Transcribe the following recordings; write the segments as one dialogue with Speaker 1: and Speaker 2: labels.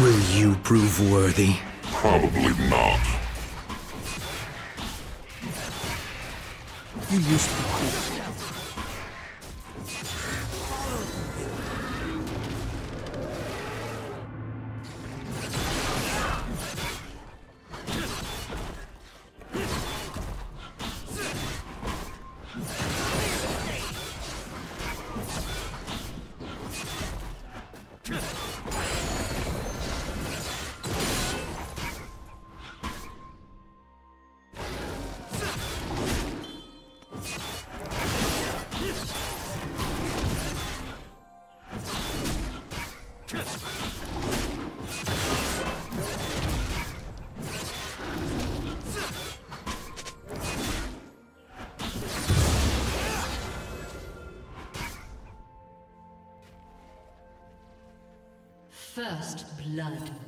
Speaker 1: Will you prove worthy?
Speaker 2: Probably not.
Speaker 3: You used to be cool.
Speaker 4: First blood.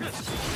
Speaker 3: Catch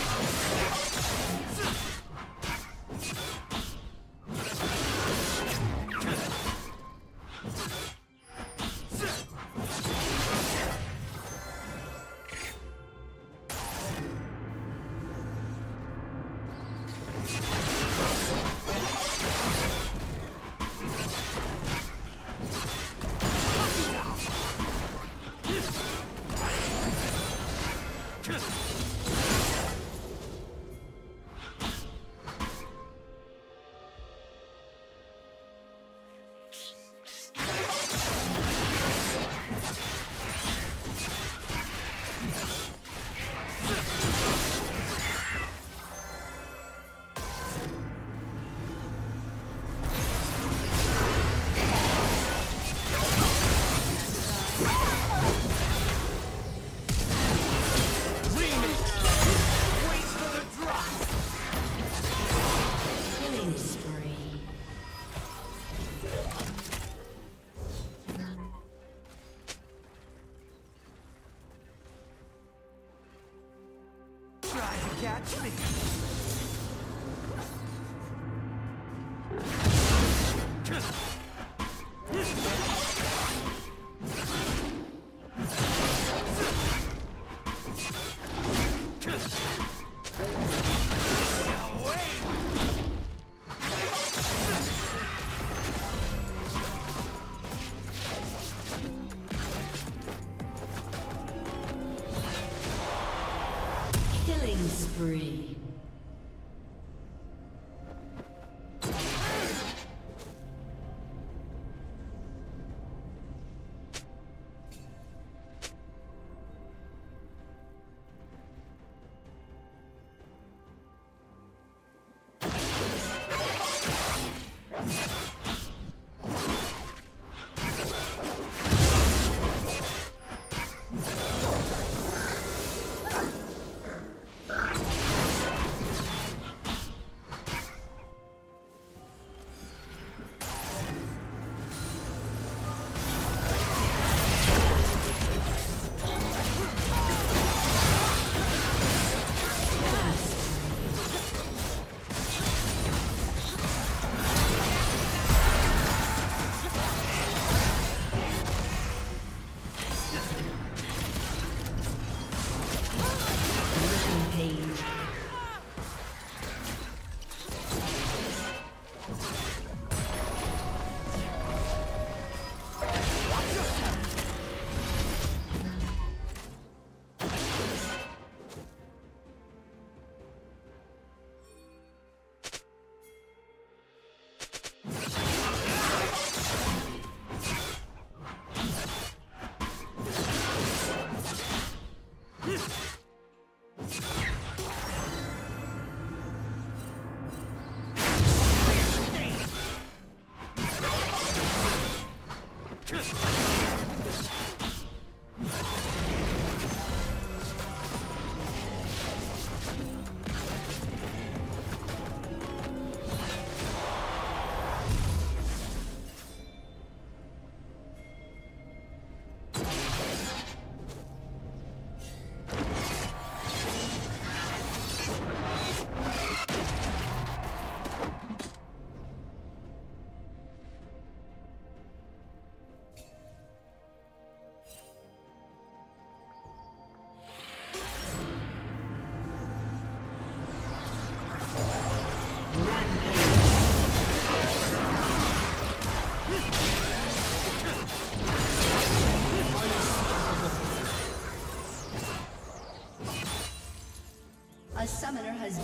Speaker 3: me.
Speaker 4: spree.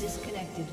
Speaker 4: Disconnected.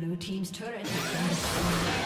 Speaker 4: Blue Team's turret.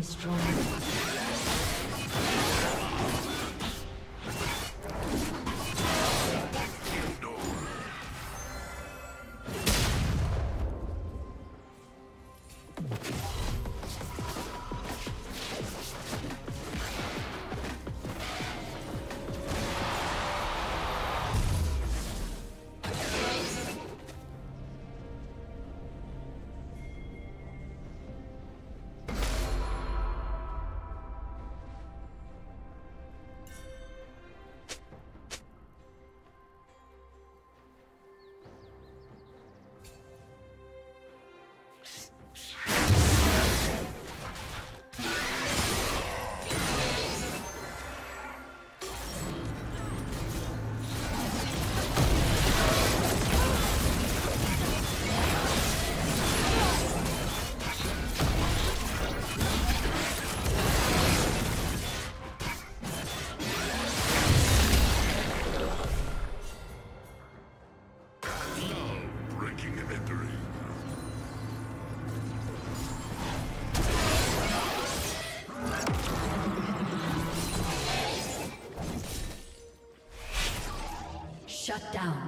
Speaker 4: Destroyed. Shut down.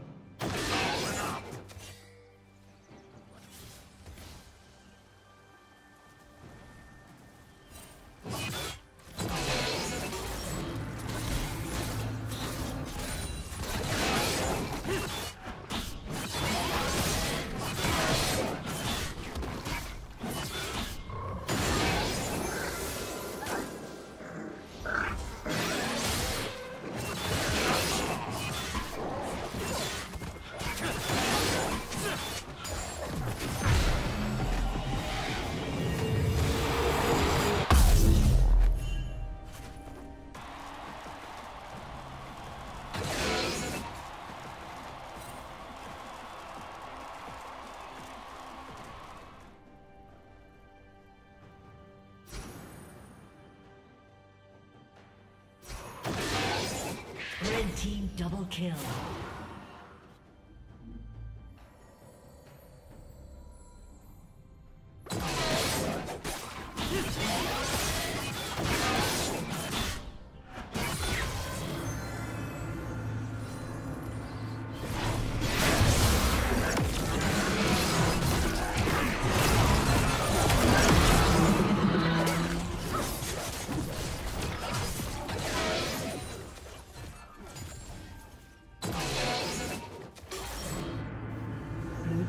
Speaker 4: Team double kill.